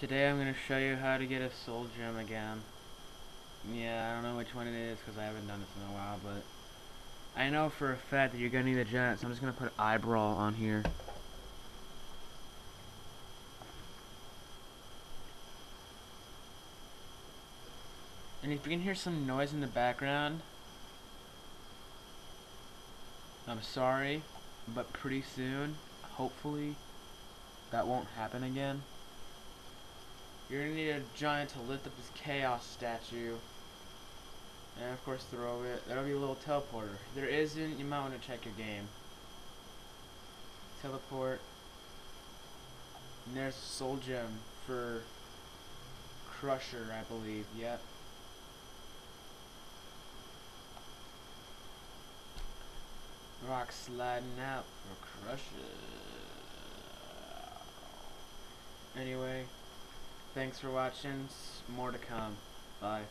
Today I'm going to show you how to get a soul gem again. Yeah, I don't know which one it is because I haven't done this in a while, but I know for a fact that you're going to need a giant, so I'm just going to put Eye-Brawl on here. And if you can hear some noise in the background, I'm sorry, but pretty soon, hopefully, that won't happen again. You're gonna need a giant to lift up this Kaos statue. And of course throw it. That'll be a little teleporter. If there isn't, you might want to check your game. Teleport. And there's a soul gem for Crusher, I believe. Yep. Rock sliding out for Crusher. Thanks for watching. More to come. Bye.